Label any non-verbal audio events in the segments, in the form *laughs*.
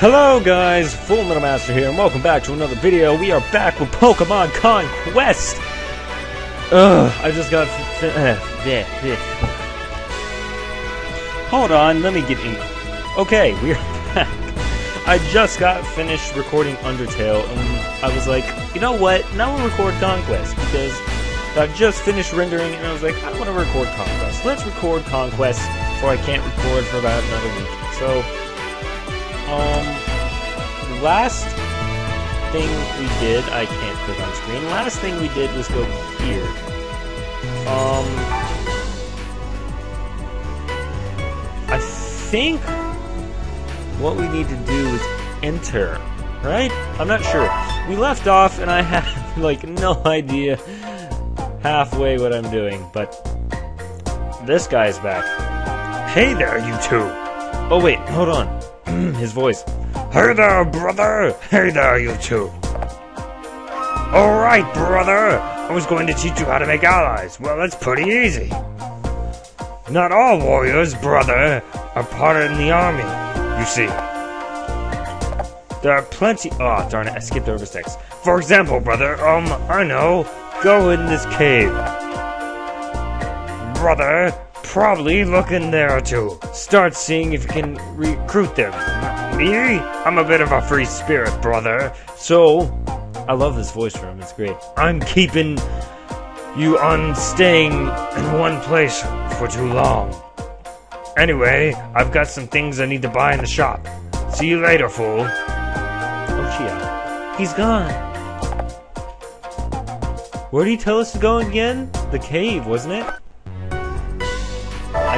Hello guys, Full Metal Master here, and welcome back to another video. We are back with Pokemon Conquest! Ugh, I just got... Eh, yeah. Hold on, let me get in... Okay, we're *laughs* back. I just got finished recording Undertale, and I was like, you know what, now we'll record Conquest, because I just finished rendering, and I was like, I want to record Conquest. Let's record Conquest, before I can't record for about another week. So, um, last thing we did, I can't click on screen. Last thing we did was go here. Um, I think what we need to do is enter, right? I'm not sure. We left off and I *laughs* have like no idea halfway what I'm doing, but this guy's back. Hey there, you two! Oh wait, hold on. His voice. Hey there, brother! Hey there, you two! Alright, brother! I was going to teach you how to make allies. Well, that's pretty easy. Not all warriors, brother, are part of the army, you see. There are plenty- oh, darn it, I skipped over text. For example, brother, um, I know, go in this cave. Brother, probably look in there too. Start seeing if you can recruit them. Me? I'm a bit of a free spirit, brother. So, I love this voice for him, it's great. I'm keeping you on staying in one place for too long. Anyway, I've got some things I need to buy in the shop. See you later, fool. Oh, Chia. Uh, he's gone. Where did he tell us to go again? The cave, wasn't it?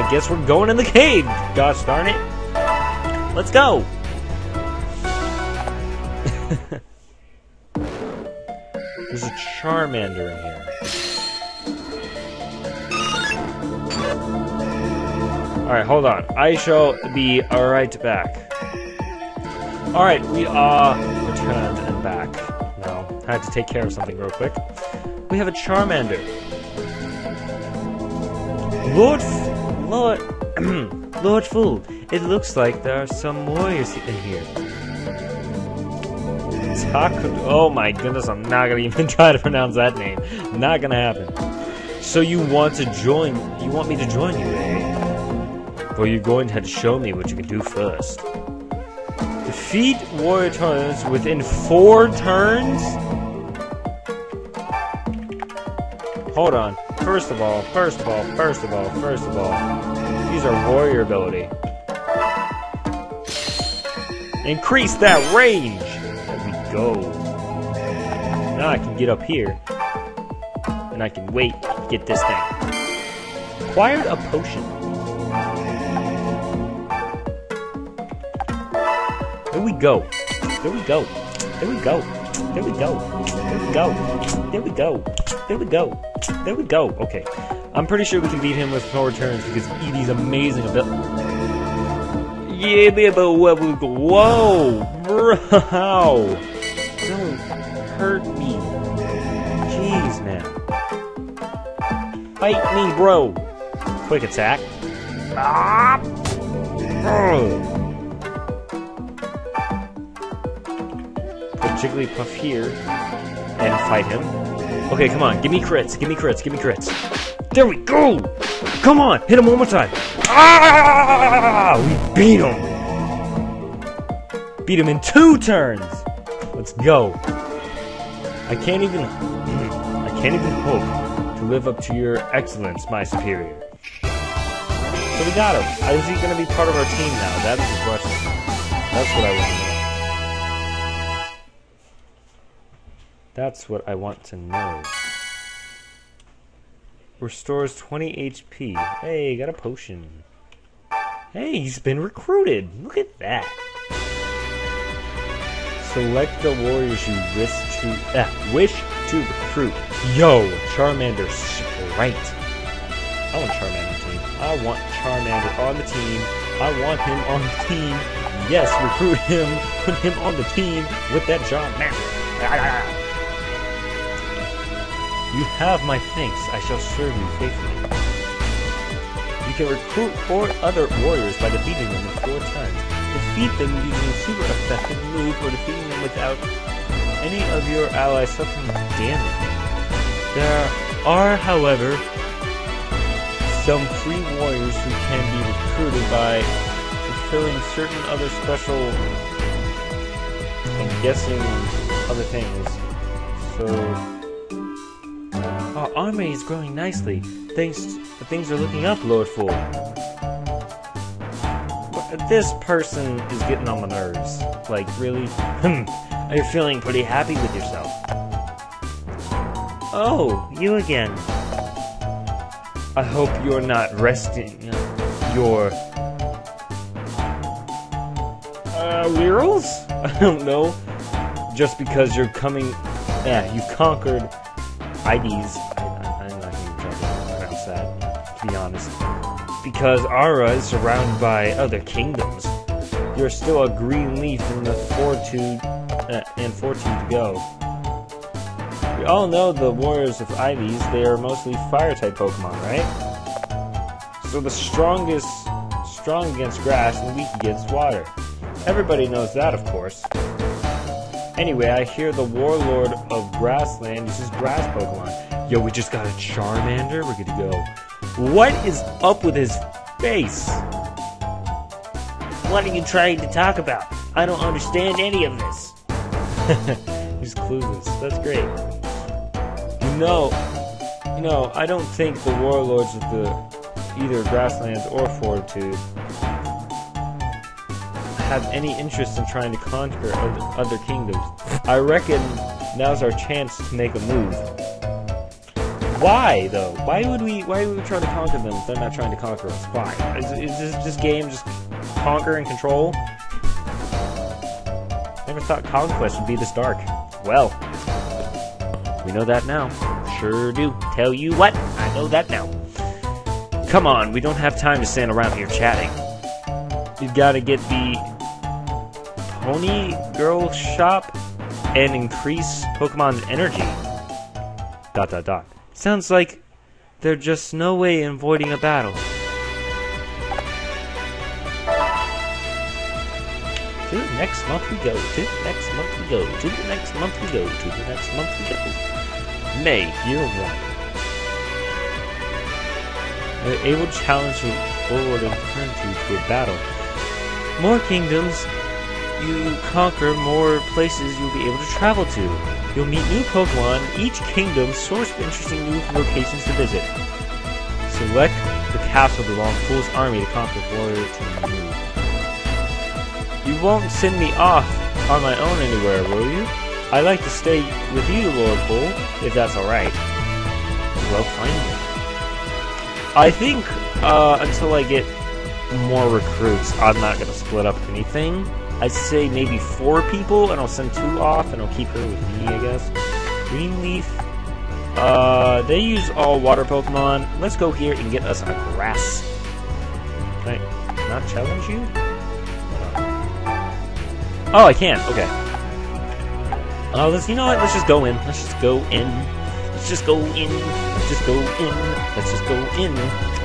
I guess we're going in the cave. Gosh darn it. Let's go. *laughs* There's a Charmander in here. Alright, hold on. I shall be right back. Alright, we are returned and back. Now, I had to take care of something real quick. We have a Charmander. Lord Lord *clears throat* Lord Fool, it looks like there are some warriors in here. Oh my goodness, I'm not gonna even *laughs* try to pronounce that name. Not gonna happen. So you want to join you want me to join you? Well you're going to have to show me what you can do first. Defeat warrior turns within four turns? Hold on. First of all, first of all, first of all, first of all, these are warrior ability. Increase that range! There we go. Now I can get up here. And I can wait to get this thing. Acquired a potion. There we go. There we go. There we go. There we go. There we go. There we go. There we go. There we go. Okay. I'm pretty sure we can beat him with four turns because Eevee's amazing ability. Yeah, baby. Whoa, bro. Don't hurt me. Jeez, man. Fight me, bro. Quick attack. Ah! Put Jigglypuff here and fight him. Okay, come on. Give me crits. Give me crits. Give me crits. There we go! Come on! Hit him one more time. Ah! We beat him! Beat him in two turns! Let's go. I can't even... I can't even hope to live up to your excellence, my superior. So we got him. Is he going to be part of our team now? That is the question. That's what I want to know. That's what I want to know. Restores 20 HP. Hey, got a potion. Hey, he's been recruited. Look at that. Select the warriors you wish to uh, wish to recruit. Yo, Charmander Sprite. I want Charmander team. I want Charmander on the team. I want him on the team. Yes, recruit him. Put him on the team with that Charmander. You have my thanks. I shall serve you faithfully. You can recruit four other warriors by defeating them four turns. defeat them using a super effective move or defeating them without any of your allies suffering damage. There are, however, some free warriors who can be recruited by fulfilling certain other special, I'm guessing, other things. So, our army is growing nicely. Thanks, things are looking up, Lord Fool. This person is getting on my nerves. Like, really? *laughs* Hmm. Are feeling pretty happy with yourself? Oh, you again. I hope you're not resting your uh, laurels? *laughs* I don't know. Just because you're coming, yeah, you conquered Ignis. I, am not even trying to pronounce that, to be honest. Because Aurora is surrounded by other kingdoms. You're still a green leaf in the fortitude uh, and fortune to go. We all know the warriors of Ignis, they are mostly fire-type Pokemon, right? So the strongest, strong against grass and weak against water. Everybody knows that, of course. Anyway, I hear the warlord of Grassland uses grass Pokemon. Yo, we just got a Charmander. We're good to go. What is up with his face? What are you trying to talk about? I don't understand any of this. *laughs* He's clueless. That's great. You know, you know, I don't think the warlords of the either Grasslands or Fortitude have any interest in trying to conquer other kingdoms. I reckon now's our chance to make a move. Why, though? Why would we Why would we try to conquer them if they're not trying to conquer us? Why? Is, is this, this game just conquer and control? Never thought conquest would be this dark. Well, we know that now. Sure do. Tell you what, I know that now. Come on, we don't have time to stand around here chatting. You've got to get the Pony Girl shop and increase Pokemon's energy. Dot dot dot. Sounds like there's just no way in avoiding a battle. To the next month we go, to the next month we go, to the next month we go, to the next month we go. May, year one. They're able to challenge the forward and turn to to a battle. More kingdoms you conquer, more places you'll be able to travel to. You'll meet new Pokemon, each kingdom source of interesting new locations to visit. Select the castle belong Fool's army to conquer warrior to move. You won't send me off on my own anywhere, will you? I'd like to stay with you, Lord Fool, if that's alright. Well, fine. I think, uh, until I get more recruits, I'm not gonna split up anything. I'd say maybe four people, and I'll send two off, and I'll keep her with me, I guess. Green Leaf. Uh, they use all water Pokemon. Let's go here and get us a grass. Can I not challenge you? Oh, I can. Okay. Oh, uh, let's. You know what? Let's just go in. Let's just go in. Let's just go in. Let's just go in. Let's just go in.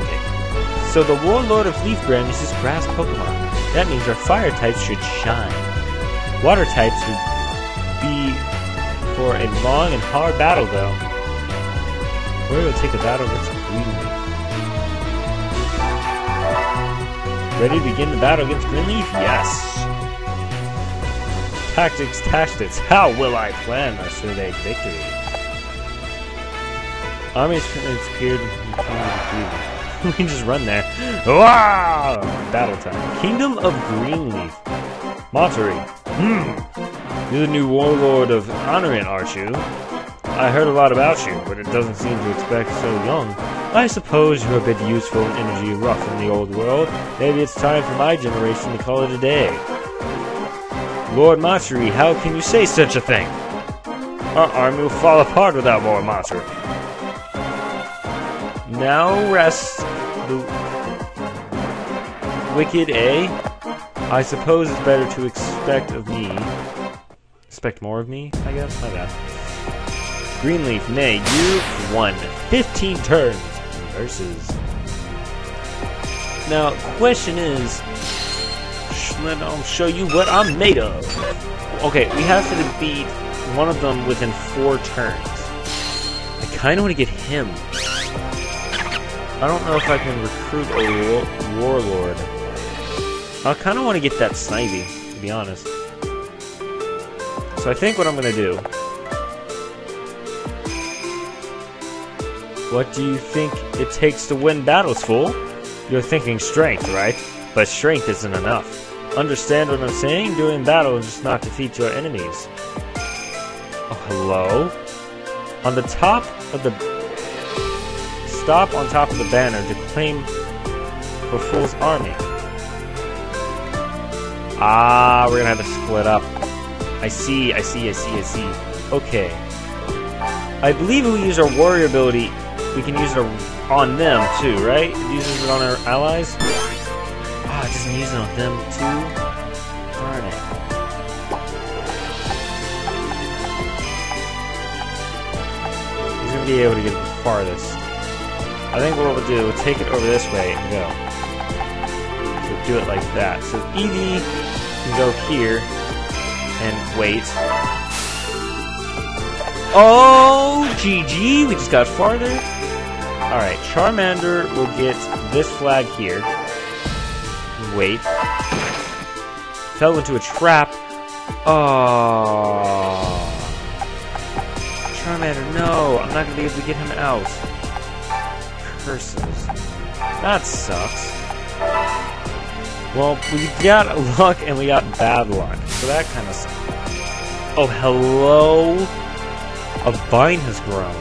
Okay. So the Warlord of Leaf Grand uses grass Pokemon. That means our fire types should shine. Water types would be for a long and hard battle, though. Where will take a battle against Greenleaf? Ready to begin the battle against Greenleaf? Yes! Tactics, tactics, how will I plan my survey victory? Armies appeared in *laughs* we can just run there. Wow! Battle time. Kingdom of Greenleaf. Motonari. Hmm. You're the new warlord of Honorant, aren't you? I heard a lot about you, but it doesn't seem to expect so young. I suppose you're a bit useful and energy rough in the old world. Maybe it's time for my generation to call it a day. Lord Motonari, how can you say such a thing? Our army will fall apart without Lord Motonari. Now rest the wicked A. I suppose it's better to expect of me. Expect more of me, I guess? My bad. Greenleaf, nay, you've won 15 turns versus. Now, question is, then I'll show you what I'm made of. Okay, we have to defeat one of them within four turns. I kind of want to get him. I don't know if I can recruit a war warlord. I kind of want to get that Snivy, to be honest. So I think what I'm going to do... What do you think it takes to win battles, fool? You're thinking strength, right? But strength isn't enough. Understand what I'm saying? Doing battle is just not defeat your enemies. Oh, hello? On the top of the... Stop on top of the banner to claim Fool's army. Ah, we're gonna have to split up. I see, I see, I see, I see. Okay. I believe we use our warrior ability, we can use it on them too, right? It uses it on our allies? Ah, oh, it doesn't use it on them too? Darn it. He's gonna be able to get the farthest. I think what we'll do, we'll take it over this way and go. So do it like that. So Eevee can go here and wait. Oh, GG, we just got farther. Alright, Charmander will get this flag here. Wait. Fell into a trap. Oh. Charmander, no! I'm not gonna be able to get him out. Curses. That sucks. Well, we got *laughs* luck and we got bad luck. So that kind of sucks. Oh, hello? A vine has grown.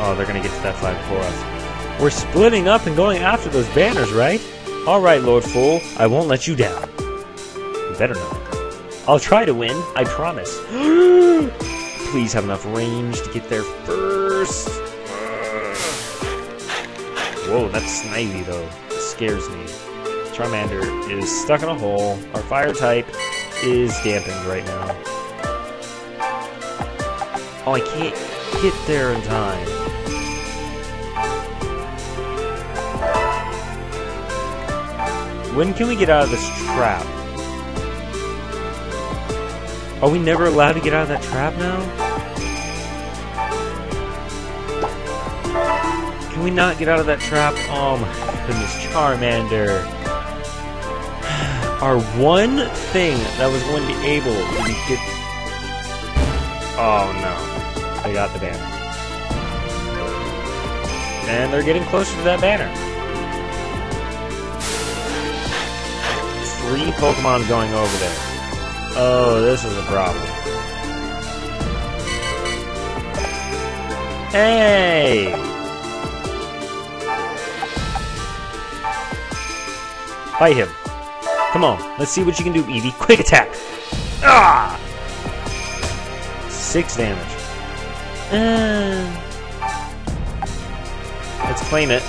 Oh, they're gonna get to that flag for us. We're splitting up and going after those banners, right? Alright, Lord Fool, I won't let you down. You better not. I'll try to win, I promise. *gasps* Please have enough range to get there first. Whoa, that's Snivy, though. It scares me. Charmander is stuck in a hole. Our fire type is dampened right now. Oh, I can't get there in time. When can we get out of this trap? Are we never allowed to get out of that trap now? Can we not get out of that trap? Oh my goodness, Charmander. *sighs* Our one thing that was going to be able to get... Oh no. They got the banner. And they're getting closer to that banner. three Pokemon going over there. Oh, this is a problem. Hey! by him. Come on, let's see what you can do, Eevee. Quick attack! Ah! Six damage. Uh, let's claim it.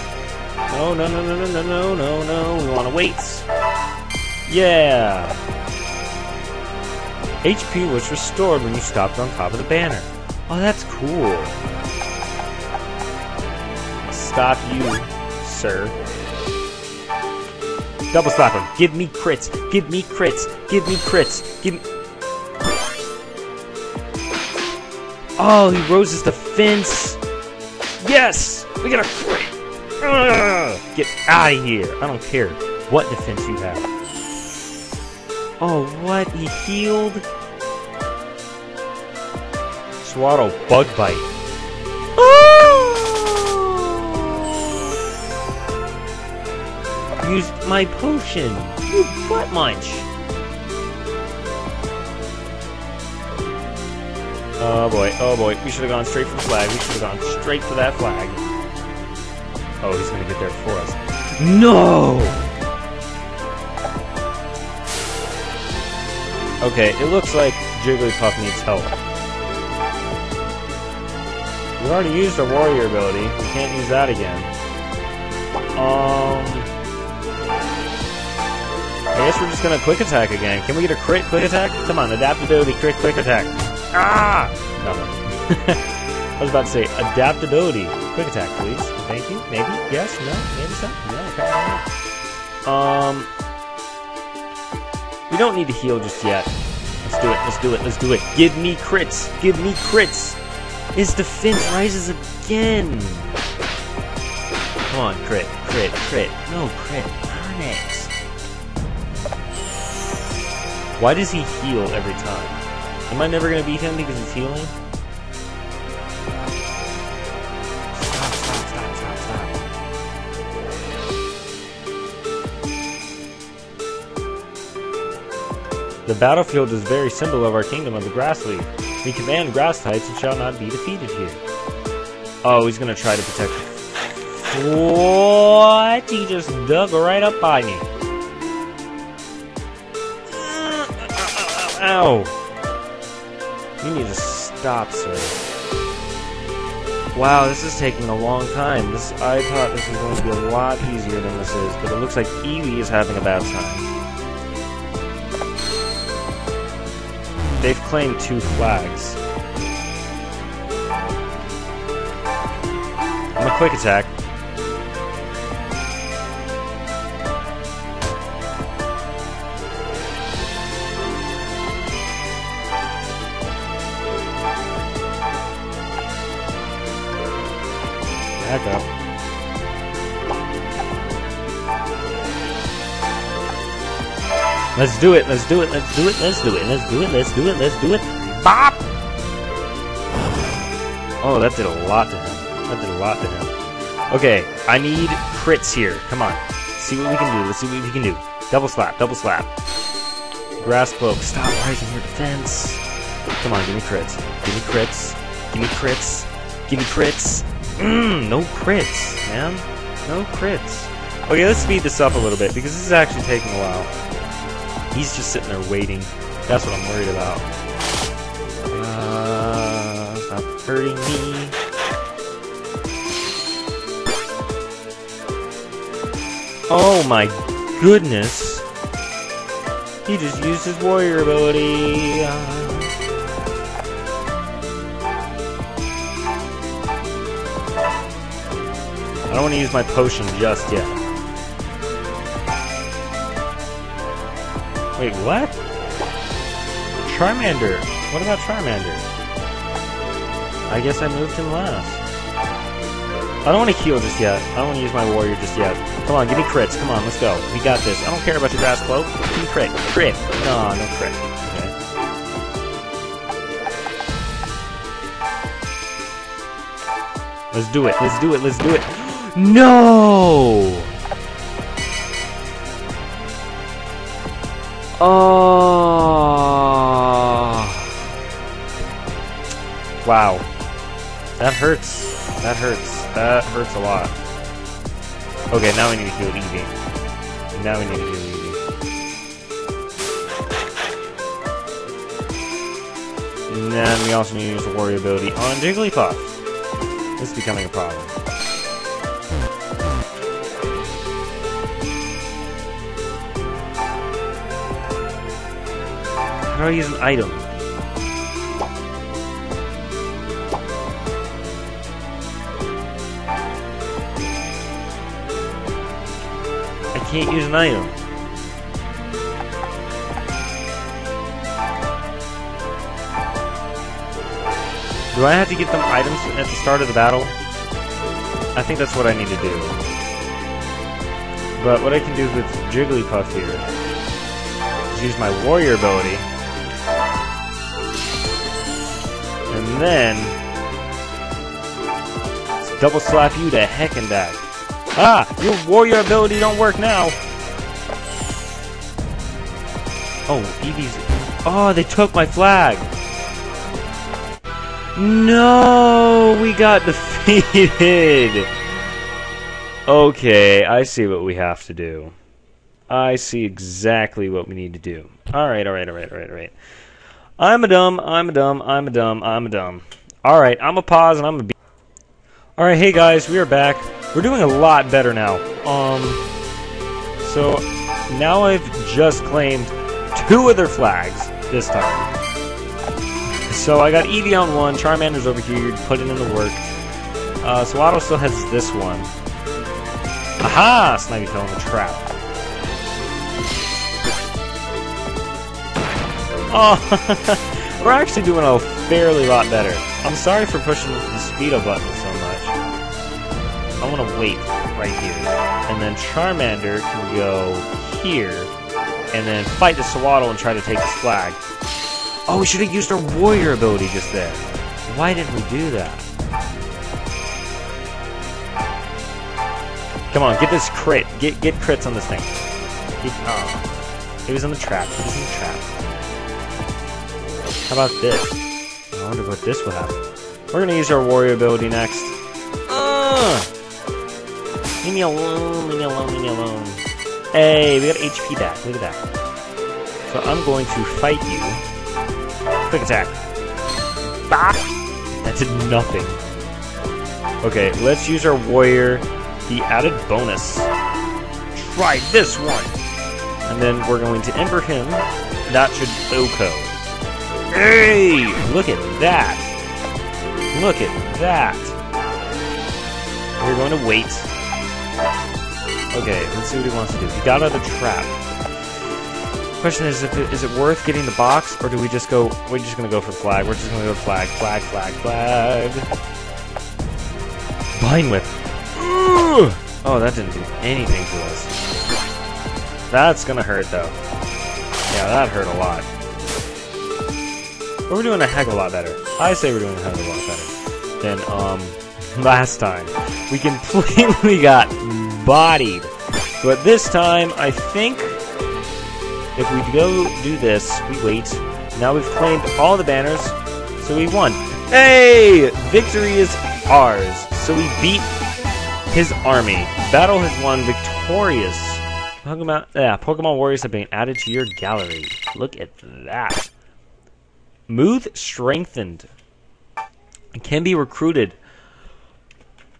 No, no, no, no, no, no, no, no, We want to wait. Yeah! HP was restored when you stopped on top of the banner. Oh, that's cool. Stop you, sir. Double slap him. Give me crits. Give me crits. Give me crits. Give me... Oh, he roses the fence. Yes! We got a crit! Get out of here. I don't care what defense you have. Oh, what? He healed? Sewaddle Bug Bite. Used my potion. You butt munch. Oh boy, oh boy. We should have gone straight for the flag. We should have gone straight for that flag. Oh, he's gonna get there for us. No! Okay, it looks like Jigglypuff needs help. We already used our warrior ability. We can't use that again. Um... I guess we're just gonna quick attack again. Can we get a crit quick attack? Come on, adaptability, crit quick attack. Ah! No. *laughs* I was about to say, adaptability. Quick attack, please. Thank you. Maybe? Yes? No? Maybe so? No? Okay. Um, we don't need to heal just yet. Let's do it. Let's do it. Let's do it. Give me crits. Give me crits. His defense rises again. Come on, crit, crit, crit. No, crit. Darn it. Why does he heal every time? Am I never gonna beat him because he's healing? Stop, stop, stop, stop, stop. The battlefield is very symbol of our kingdom of the Grass League. We command grass types and shall not be defeated here. Oh, he's gonna try to protect me. What? He just dug right up by me. Ow! You need to stop, sir. Wow, this is taking a long time. This I thought this was going to be a lot easier than this is, but it looks like Eevee is having a bad time. They've claimed two flags. I'm a quick attack. Let's do it, let's do it, let's do it, let's do it, let's do it, let's do it, let's do it. Bop! Oh, that did a lot to him. That did a lot to him. Okay, I need crits here. Come on. See what we can do. Let's see what we can do. Double slap, double slap. Grass. Stop rising your defense. Come on, give me crits. Give me crits. Give me crits. Give me crits. Mmm, no crits, man. No crits. Okay, let's speed this up a little bit because this is actually taking a while. He's just sitting there waiting. That's what I'm worried about. Uh, stop hurting me. Oh my goodness. He just used his warrior ability. Uh, I don't want to use my potion just yet. Wait, what? Charmander. What about Charmander? I guess I moved him last. I don't want to heal just yet. I don't want to use my warrior just yet. Come on, give me crits. Come on, let's go. We got this. I don't care about your grass cloak. Give me crit. Crit. No, no crit. Okay. Let's do it. Let's do it. Let's do it. *gasps* No! Oh. Wow. That hurts. That hurts. That hurts a lot. Okay, now we need to heal Eevee. Now we need to heal Eevee. And then we also need to use the warrior ability on Jigglypuff. This is becoming a problem. An item? I can't use an item. Do I have to get them items at the start of the battle? I think that's what I need to do. But what I can do with Jigglypuff here is use my warrior ability. Then double slap you to heck and back. Ah! Your warrior ability don't work now! Oh, Eevee's... Oh, they took my flag! No! We got *laughs* defeated! Okay, I see what we have to do. I see exactly what we need to do. Alright, alright, alright, alright, alright. I'm a dumb, I'm a dumb, I'm a dumb, I'm a dumb. Alright, I'm a pause and I'm a be. Alright, hey guys, we are back. We're doing a lot better now. Um, so now I've just claimed two other flags this time. So I got Eevee on one, Charmander's over here, putting in the work. Uh, Sewaddle still has this one. Aha! Snivy fell in the trap. Oh, *laughs* we're actually doing a fairly lot better. I'm sorry for pushing the speed up button so much. I want to wait right here. And then Charmander can go here, and then fight the Sewaddle and try to take his flag. Oh, we should have used our warrior ability just there. Why didn't we do that? Come on, get this crit. Get get crits on this thing. Get, oh. He was in the trap. He was in the trap. How about this? I wonder what this will happen. We're gonna use our warrior ability next. Uh! Leave me alone, leave me alone, leave me alone. Hey, we got HP back. Look at that. So I'm going to fight you. Quick attack. Bah! That did nothing. Okay, let's use our warrior the added bonus. Try this one! And then we're going to Ember him. That should Oko. Hey! Look at that! Look at that! We're going to wait. Okay, let's see what he wants to do. He got out of the trap. Question is, if it, is it worth getting the box, or do we just go... We're just going to go for flag. We're just going to go flag, flag, flag, flag. Vine Whip. Oh, that didn't do anything to us. That's gonna hurt, though. Yeah, that hurt a lot. We're doing a heck of a lot better. I say we're doing a heck of a lot better than, um, *laughs* last time. We completely *laughs* got bodied. But this time, I think if we go do this, we wait. Now we've claimed all the banners, so we won. Hey! Victory is ours. So we beat his army. Battle has won victorious. Pokemon, yeah, Pokemon Warriors have been added to your gallery. Look at that. Muth strengthened. Can be recruited.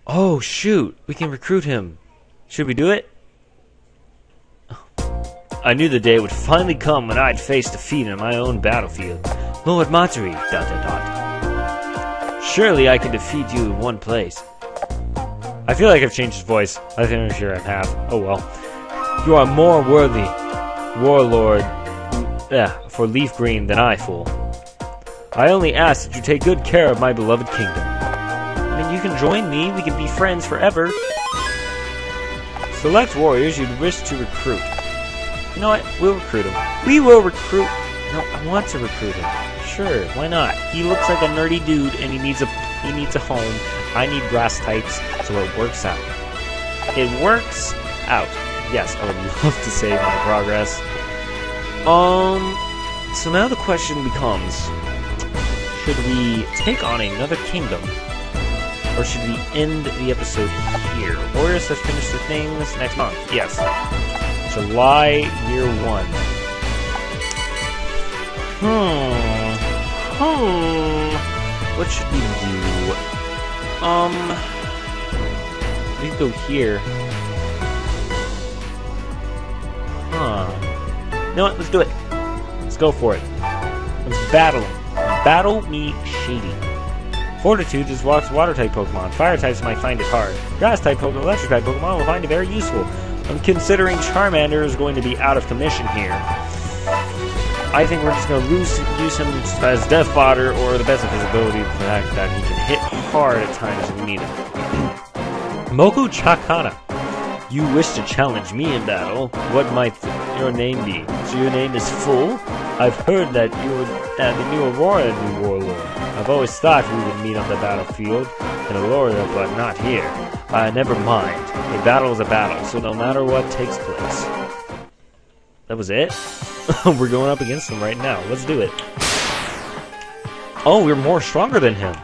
Oh, shoot. We can recruit him. Should we do it? I knew the day would finally come when I'd face defeat in my own battlefield. Lord Motonari, dot dot dot. Surely I can defeat you in one place. I feel like I've changed his voice. I think I'm sure I have. Oh well. You are more worthy, warlord, yeah, for Leaf Green than I, fool. I only ask that you take good care of my beloved kingdom. I mean, you can join me. We can be friends forever. Select warriors you'd wish to recruit. You know what? We'll recruit him. We will recruit. No, I want to recruit him. Sure, why not? He looks like a nerdy dude, and he needs a he needs a home. I need grass types, so it works out. It works out. Yes, I would *laughs* love to save my progress. Um, so now the question becomes, should we take on another kingdom? Or should we end the episode here? Warriors have finished the things next month. Yes. July, year one. Hmm. Hmm. What should we do? Um. We go here. Huh. You know what? Let's do it. Let's go for it. Let's battle. Battle me Shady. Fortitude is walks water type Pokemon. Fire types might find it hard. Grass type Pokemon, electric type Pokemon will find it very useful. I'm considering Charmander is going to be out of commission here. I think we're just going to use him as death fodder or the best of his ability, the fact that he can hit hard at times when we need him. Motochika. You wish to challenge me in battle. What might your name be? So your name is Full? I've heard that you would, that the new Aurora new warlord. I've always thought we would meet on the battlefield in Aurora, but not here. Uh, never mind. A battle is a battle, so no matter what takes place. That was it? *laughs* we're going up against him right now. Let's do it. Oh, we're more stronger than him.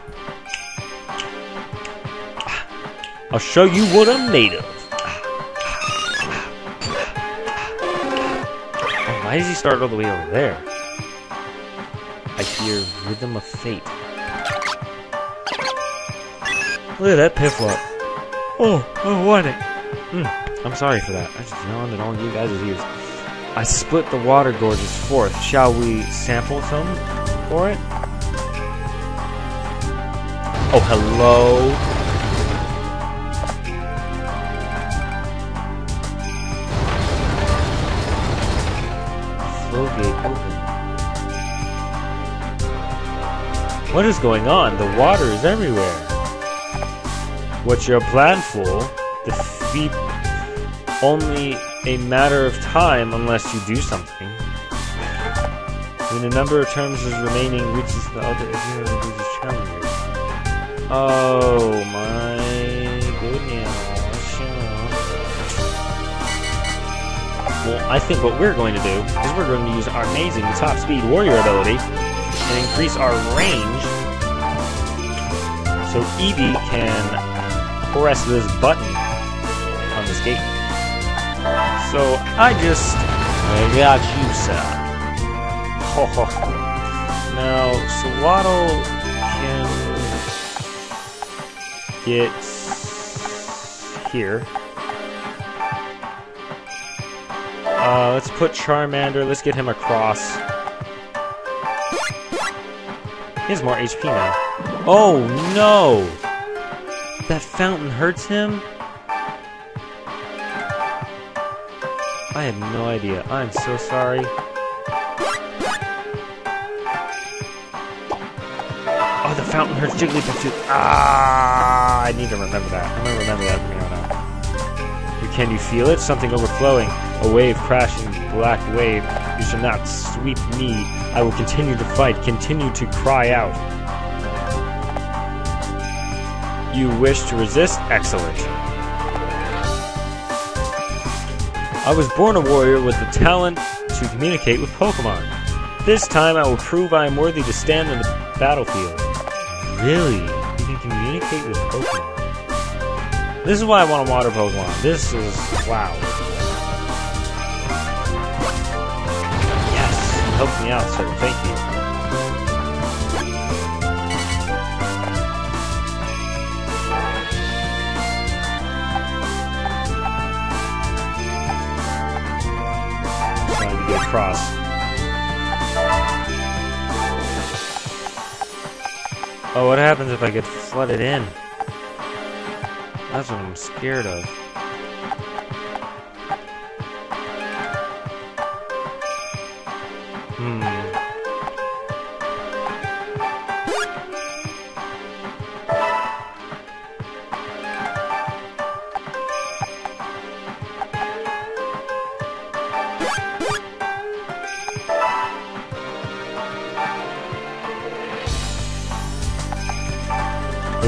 I'll show you what I'm made of. Why does he start all the way over there? I hear Rhythm of Fate. Look at that Piplup. Oh, I want it. Mm, I'm sorry for that. I just yawned in all you guys' ears. I split the water gorges forth. Shall we sample some for it? Oh, hello. What is going on? The water is everywhere. What's your plan, fool? Defeat only a matter of time unless you do something. When the number of is remaining reaches the other loses challengers. Oh my goodness. Well, I think what we're going to do is we're going to use our amazing top speed warrior ability and increase our range so Eevee can press this button on this gate. So I just I got you, sir. Ho *laughs* ho. Now Sewaddle can get here. Uh, let's put Charmander. Let's get him across. He has more HP now. Oh no! That fountain hurts him? I have no idea. I'm so sorry. Oh, the fountain hurts Jigglypuff too. Ah, I need to remember that. I'm gonna remember that from here on can you feel it? Something overflowing. A wave crashing, black wave. You shall not sweep me. I will continue to fight, continue to cry out. You wish to resist? Excellent. I was born a warrior with the talent to communicate with Pokemon. This time I will prove I am worthy to stand on the battlefield. Really? You can communicate with Pokemon? This is why I want a water Pokemon. This is... wow. Helped me out, sir. Thank you. Trying to get across. Oh, what happens if I get flooded in? That's what I'm scared of.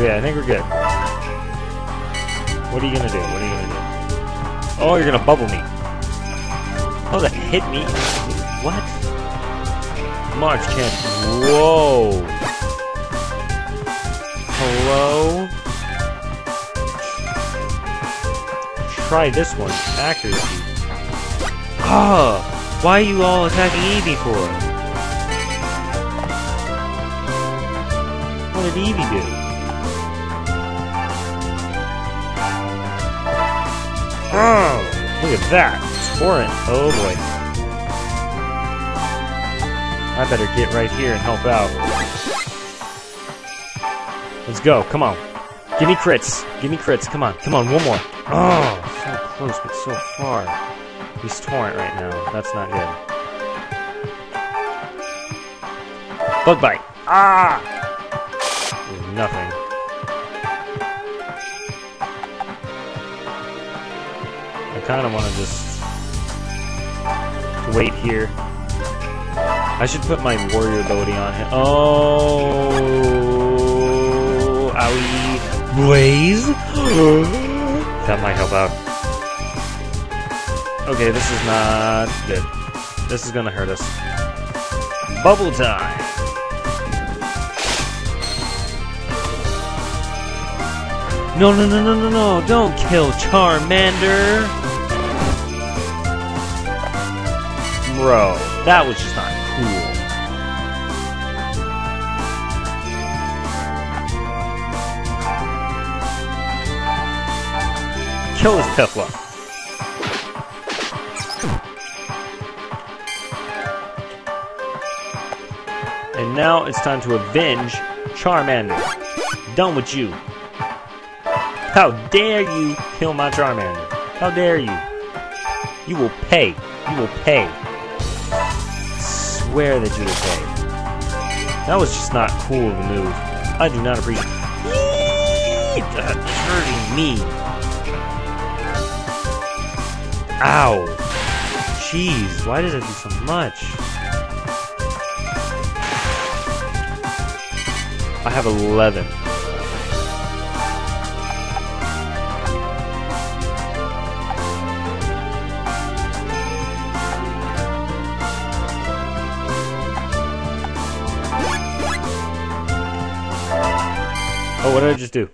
Okay, I think we're good. What are you gonna do? What are you gonna do? Oh, you're gonna bubble me. Oh, that hit me. What? March champ. Whoa. Hello? Try this one. Accuracy. Ah! why are you all attacking Eevee for? What did Eevee do? Oh, look at that. Torrent. Oh boy. I better get right here and help out. Let's go. Come on. Give me crits. Give me crits. Come on. Come on. One more. Oh, so close, but so far. He's Torrent right now. That's not good. Bug bite. Ah! Nothing. Kind of want to just wait here. I should put my warrior ability on him. Oh, owie, blaze. *gasps* that might help out. Okay, this is not good. This is gonna hurt us. Bubble time. No, no, no, no, no, no! Don't kill Charmander! Bro, that was just not cool. Kill this Piplup. And now it's time to avenge Charmander. Done with you. How dare you kill my Charmander? How dare you? You will pay. You will pay. Swear that you will pay. That was just not cool of a move. I do not appreciate That hurting me. Ow. Jeez, why does it do so much? I have 11. What did I just do?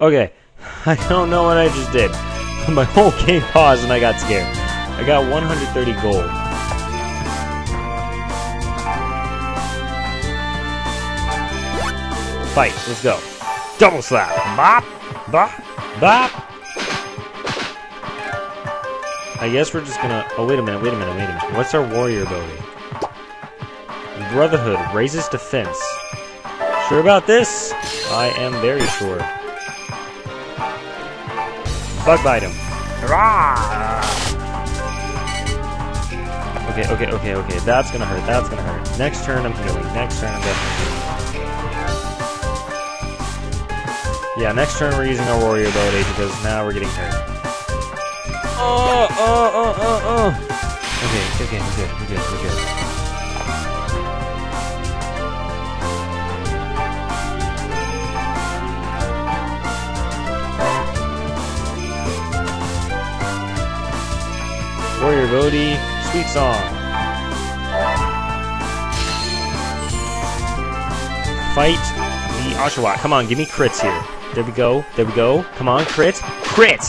Okay, *laughs* I don't know what I just did. *laughs* My whole game paused and I got scared. I got 130 gold. Fight, let's go. Double slap. Bop, bop, bop. I guess we're just gonna... Oh, wait a minute, wait a minute, wait a minute. What's our warrior ability? Brotherhood raises defense. Sure about this? I am very sure. Bug bite him. Hurrah! Okay, okay, okay, okay. That's gonna hurt. That's gonna hurt. Next turn, I'm healing. Next turn, I'm definitely healing. Yeah, next turn we're using our warrior ability because now we're getting hurt. Oh, oh, oh, oh, oh. Okay, okay, we're good, we're good, we're good. Warrior Bodhi, Sweet Song. Fight the Oshawott. Come on, give me crits here. There we go. There we go. Come on, crit. Crit!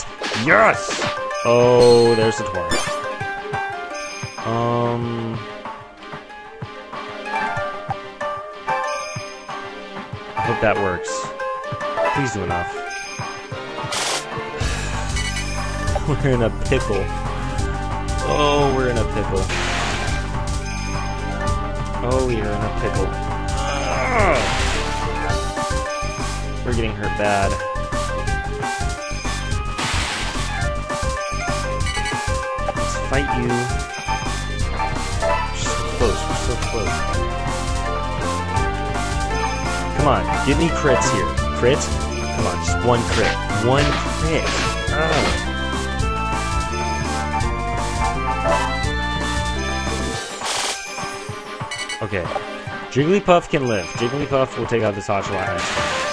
Yes! Oh, there's the torrent. Um... I hope that works. Please do enough. *laughs* We're in a pickle. Oh, we're in a pickle. Oh, we are in a pickle. Ugh. We're getting hurt bad. Let's fight you. We're so close, we're so close. Come on, give me crits here. Crit? Come on, just one crit. One crit. Ugh. Okay. Jigglypuff can live. Jigglypuff will take out this Oshawott next turn.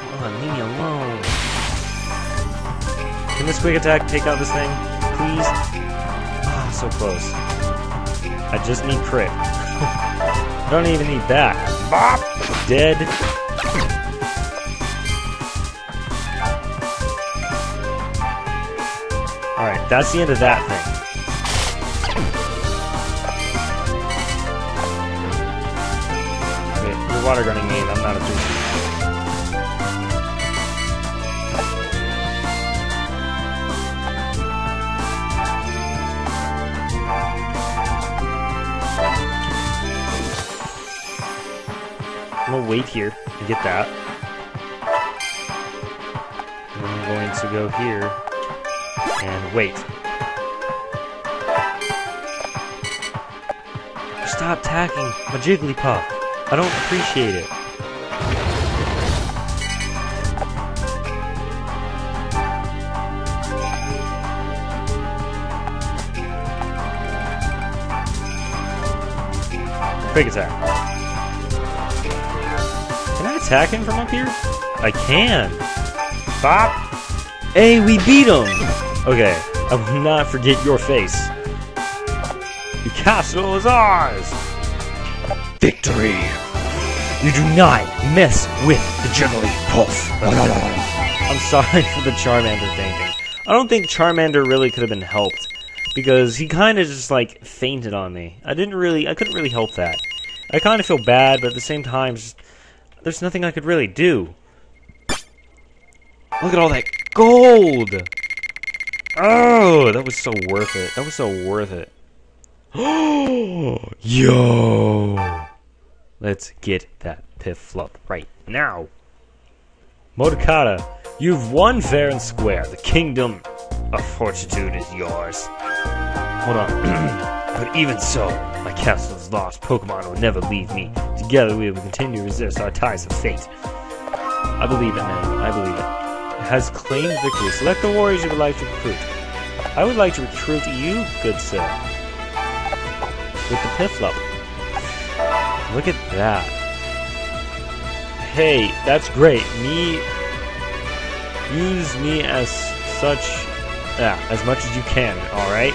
Come on, leave me alone. Can this quick attack take out this thing? Please? Ah, so close. I just need crit. I *laughs* don't even need that. Bop! Dead. That's the end of that thing. Okay, you're water gunning me, I'm not appreciating I'm gonna wait here and get that. And I'm going to go here and wait. Stop attacking my Jigglypuff. I don't appreciate it. Quick attack. Can I attack him from up here? I can. Bop. Hey, we beat him. Okay, I will not forget your face. The castle is ours! Victory! You do not mess with the Jigglypuff! *laughs* I'm sorry for the Charmander fainting. I don't think Charmander really could have been helped. Because he kind of just, like, fainted on me. I didn't really, I couldn't really help that. I kind of feel bad, but at the same time, just, there's nothing I could really do. Look at all that gold! Oh, that was so worth it. That was so worth it. *gasps* Yo! Let's get that Piplup right now. Motochika. You've won fair and square. The kingdom of fortitude is yours. Hold on. *clears throat* but even so, my castle is lost. Pokemon will never leave me. Together we will continue to resist our ties of fate. I believe it, man. I believe it. Has claimed victory. Select the warriors you would like to recruit. I would like to recruit you, good sir. With the Piplup. Look at that. Hey, that's great. Me use me as such yeah, as much as you can, alright?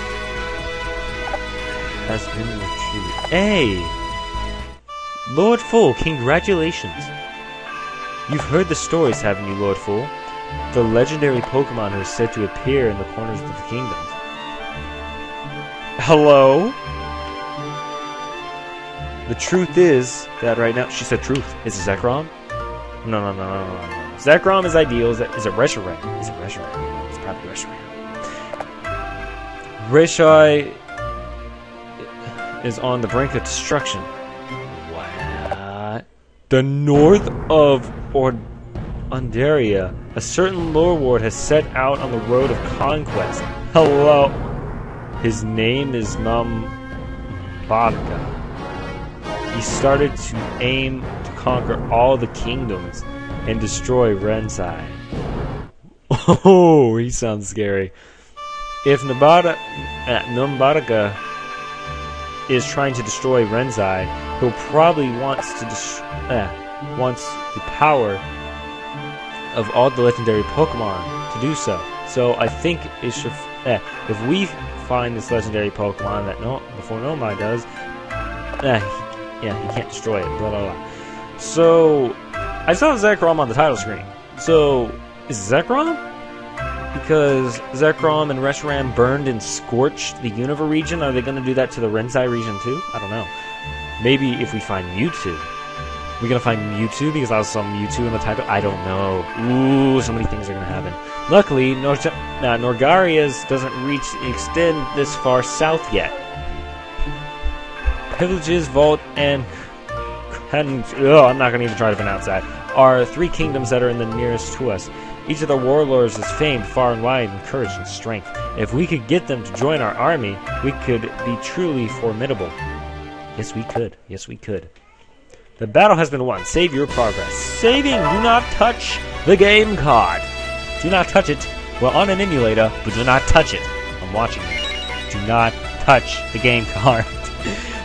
Has been retrieved. Hey! Lord Full, congratulations! You've heard the stories, haven't you, Lord Full? The legendary Pokemon who is said to appear in the corners of the kingdoms. Hello? The truth is that right now, she said truth. Is it Zekrom? No, no, no, no, no, no. Zekrom is ideal. Is it, is it Reshiram? Is it Reshiram? It's probably Reshiram. Ransei is on the brink of destruction. What? The north of or Undaria, a certain lore ward has set out on the road of conquest. Hello. His name is Nobunaga he started to aim to conquer all the kingdoms and destroy Ransei. *laughs* Oh, he sounds scary. If Nobunaga, uh, is trying to destroy Ransei, he'll probably wants to uh, wants the power of all the legendary Pokemon to do so. So I think it should. Uh, if we find this legendary Pokemon that no before Nomai does, uh, yeah, he can't destroy it, blah, blah, blah. So, I saw Zekrom on the title screen. So, is Zekrom? Because Zekrom and Reshiram burned and scorched the Unova region, are they going to do that to the Ransei region too? I don't know. Maybe if we find Mewtwo. We're to find Mewtwo because I saw Mewtwo in the title? I don't know. Ooh, so many things are to happen. Luckily, Nor uh, Norgaria's doesn't reach extend this far south yet. Privileges, Vault, and and oh, I'm not to even try to pronounce that, are three kingdoms that are in the nearest to us. Each of the warlords is famed far and wide in courage and strength. If we could get them to join our army, we could be truly formidable. Yes, we could. Yes, we could. The battle has been won. Save your progress. Saving! Do not touch the game card. Do not touch it. We're on an emulator, but do not touch it. I'm watching you. Do not touch the game card. *laughs*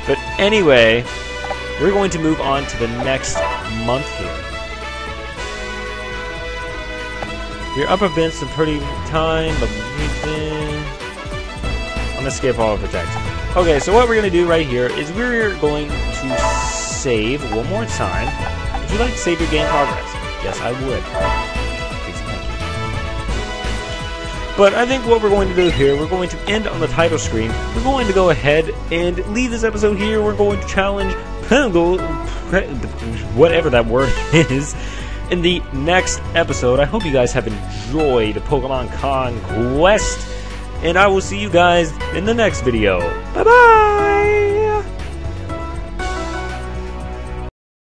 But anyway, we're going to move on to the next month here. We're up against some pretty time, but I'm gonna skip all of protect. Okay, so what we're gonna do right here is we're going to save one more time. Would you like to save your game progress? Yes, I would. But I think what we're going to do here, we're going to end on the title screen. We're going to go ahead and leave this episode here. We're going to challenge Pengle, whatever that word *laughs* is, in the next episode. I hope you guys have enjoyed Pokemon Conquest, and I will see you guys in the next video. Bye bye!